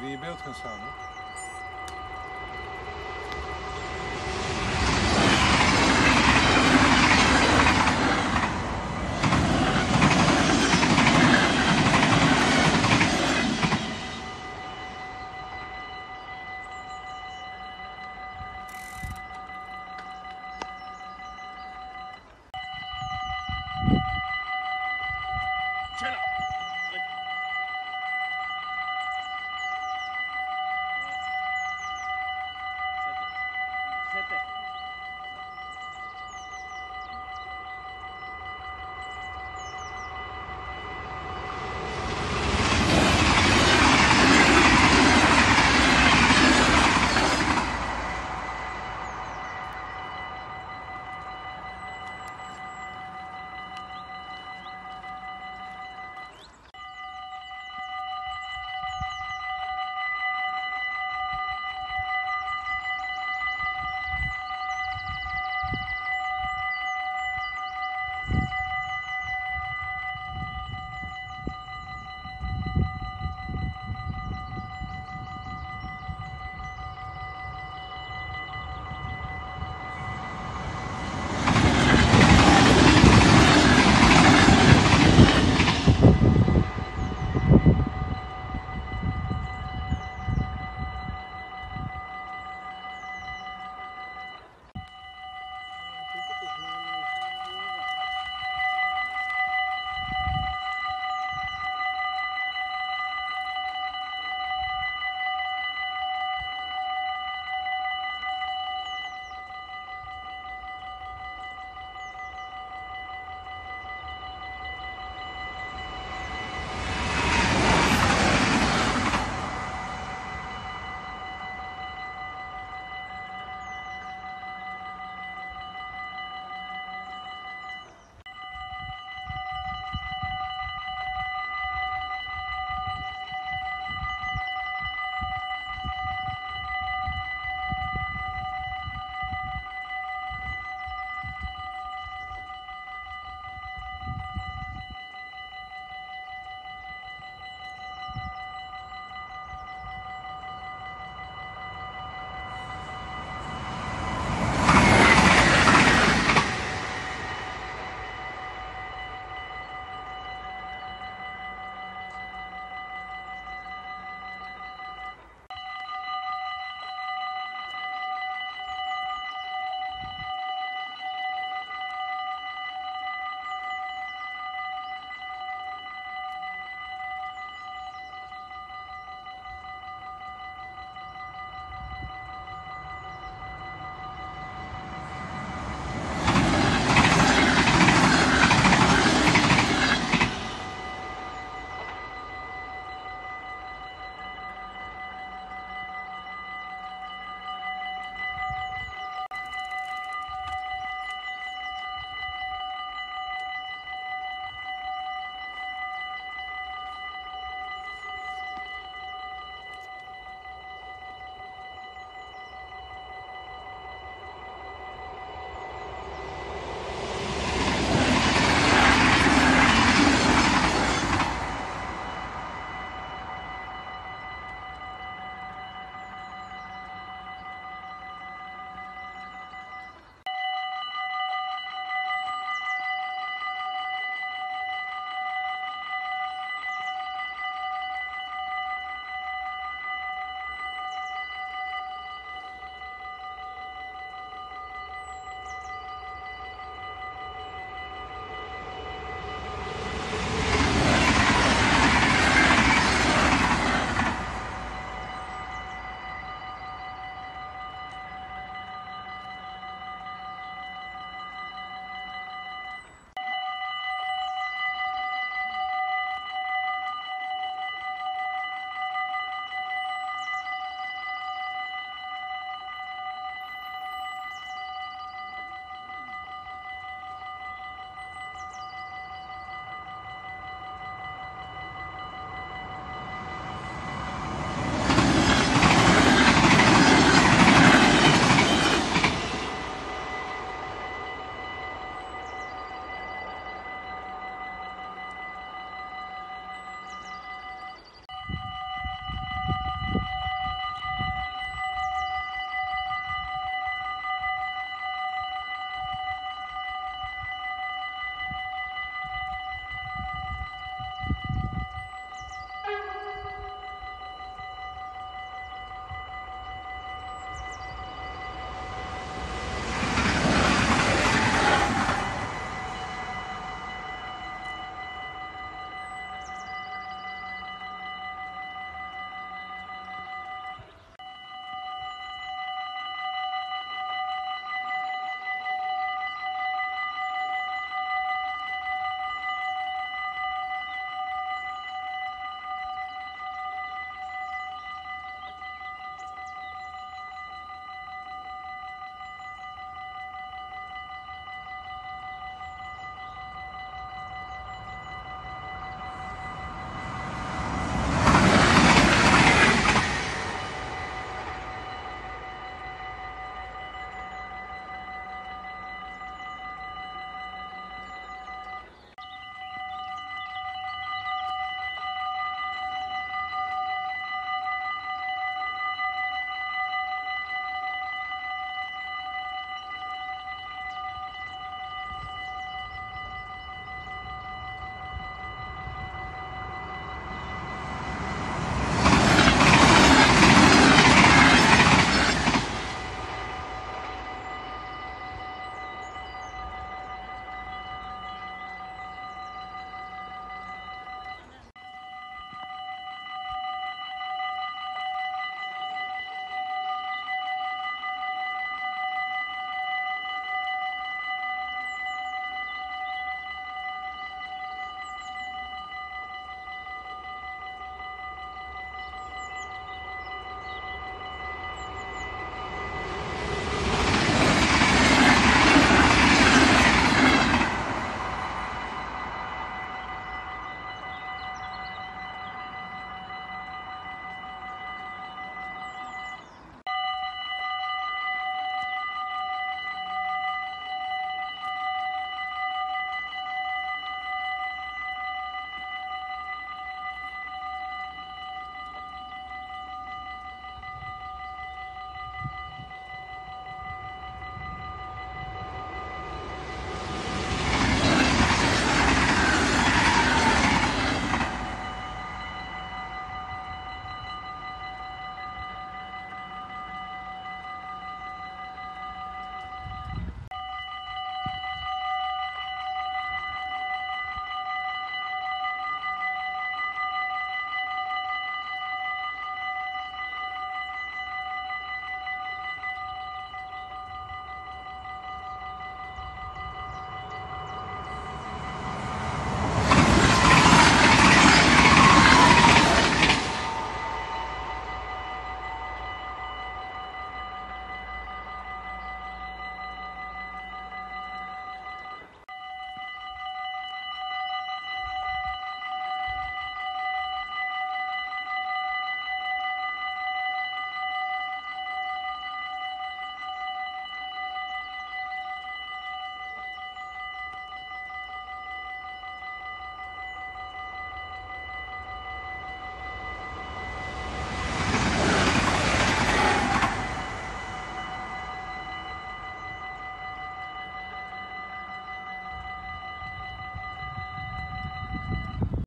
niet in je beeld gaan staan, hè?